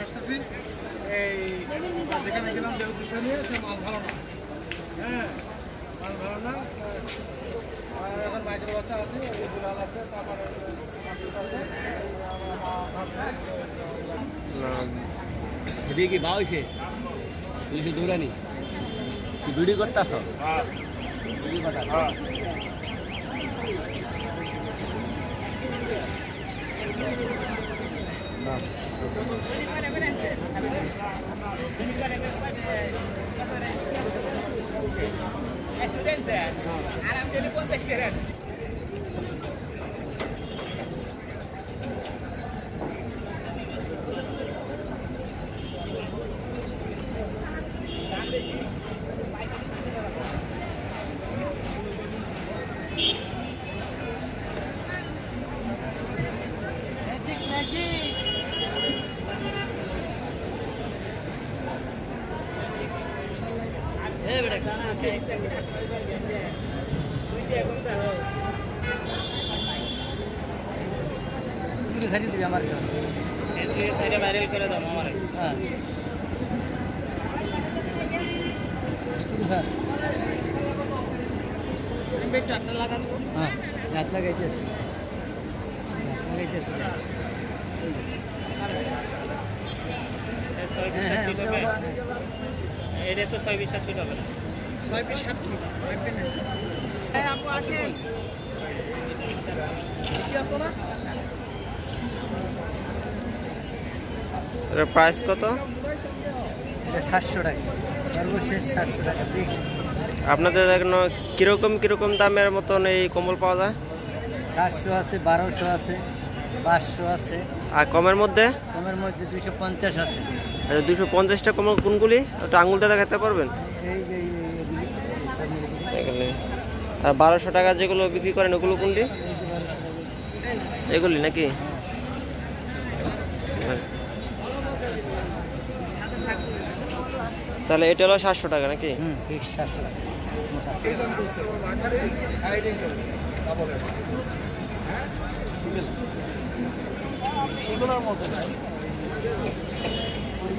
আসতেছি এই যেখানে গেলাম যে উদ্দেশ্য নিয়ে সে মাল ভালো না হ্যাঁ মাল ভালো না এখন মাইক্রো বাচ্চা আছে দুলাল আছে তারপরে এদিকে কি ভাও হয়েছে? পুলিশে দৌড়ানি? কি ভিডিও করতেছ ভিডিও কটা তুমি সারিয়ে দিবি আমার ভাইরাল করে দাও আমার হ্যাঁ স্যার হ্যাঁ গাছ লাগাইতেছি গাছ লাগাইতেছি হ্যাঁ হ্যাঁ এটা তো ছয় বিশ সাত ফিট হবে না। ছয় পিস সাত কিলো আপু আসেন। প্রাইস কত? এটা সাতশো টাকা। সর্বশেষ সাতশো টাকা ফিক্সড আপনাদের এখন কীরকম কীরকম দামের মতন এই কম্বল পাওয়া যায়? সাতশো আছে বারোশো আছে পাঁচশো আছে। আর কমের মধ্যে? কমের মধ্যে দুশো পঞ্চাশ আছে। দুশো পঞ্চাশটা কম্বল কোনগুলি? একটু আঙুলটা দেখাতে পারবেন? আর বারোশো টাকা যেগুলো বিক্রি করেন ওগুলো কোনটি। এগুলি নাকি। তাহলে এটা হলো সাতশো টাকা নাকি? হুম সাতশো টাকা। এগুলোর মতো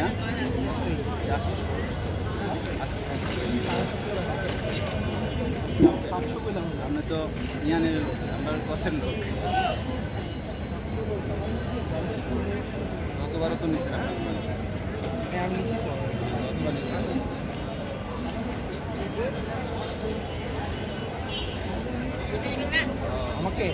মধ্যে তো মোটা আছে আমরা তো ইয়ানের আমরা কষের লোক। গতবারও তো নিচ্ছি আমাকে?